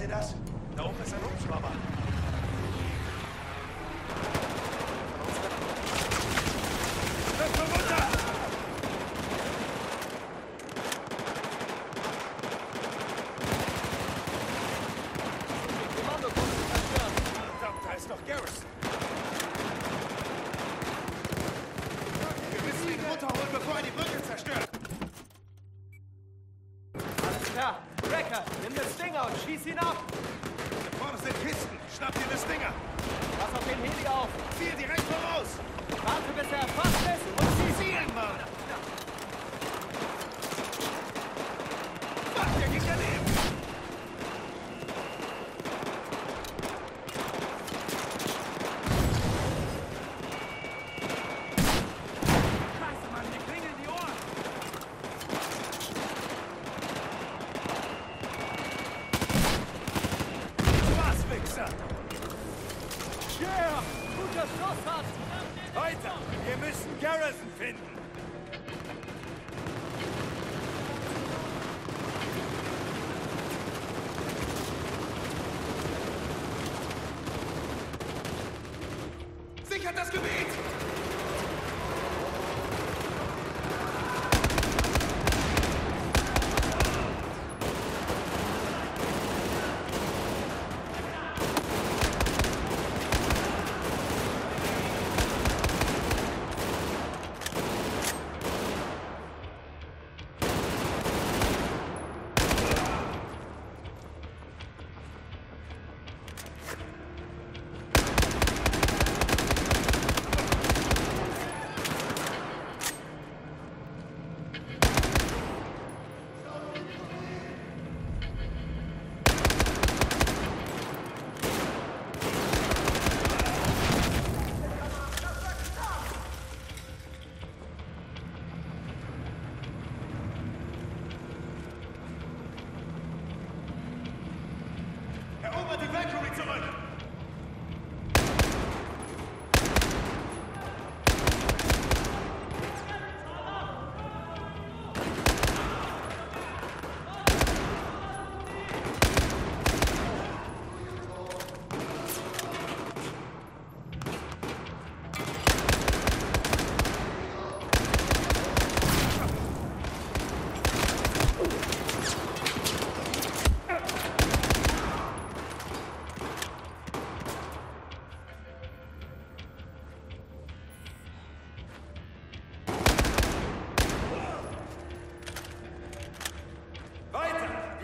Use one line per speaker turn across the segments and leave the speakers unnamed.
Ihr das? Da oben ist ein Hubschrauber.
Wrecker, nimm das Ding und schieß ihn ab.
Da vorne sind Kisten. Schnapp dir das Dinger.
Pass auf den Heli auf.
Ziel direkt voraus.
Warte, bis er erfasst ist und schieß
Zielen, Mann! Weiter! Wir müssen Garrison finden!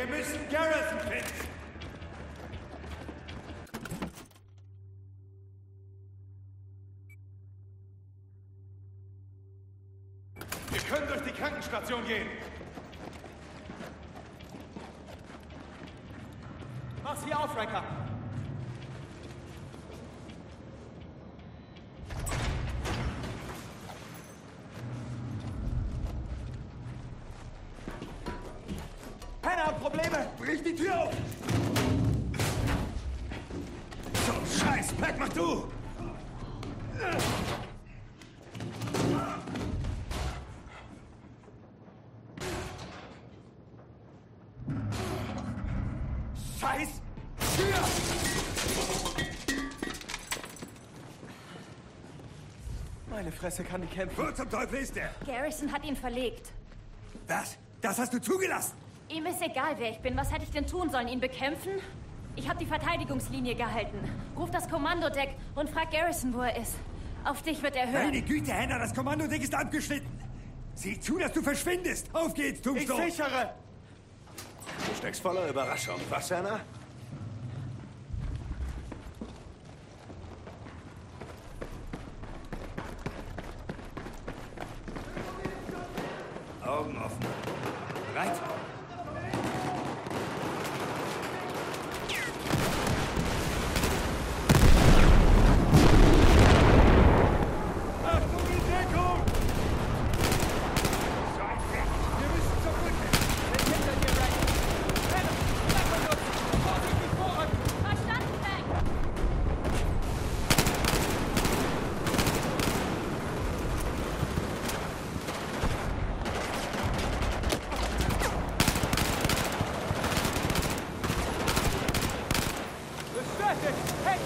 Wir müssen Garrison finden! Wir können durch die Krankenstation gehen.
Mach sie auf, Wrecker.
Du! Scheiß! Tür!
Meine Fresse kann die kämpfen.
Wo zum Teufel ist der?
Garrison hat ihn verlegt.
Was? Das hast du zugelassen?
Ihm ist egal, wer ich bin. Was hätte ich denn tun sollen? Ihn bekämpfen? Ich habe die Verteidigungslinie gehalten. Ruf das Kommandodeck und frag Garrison, wo er ist. Auf dich wird er hören.
Meine Güte, Henna, das Kommandodeck ist abgeschnitten. Sieh zu, dass du verschwindest. Auf geht's,
Ich
Tombstone.
sichere.
Du steckst voller Überraschung. Was, Anna?
Augen offen. Bereit?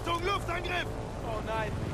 Achtung,
Luftangriff!
Oh nein!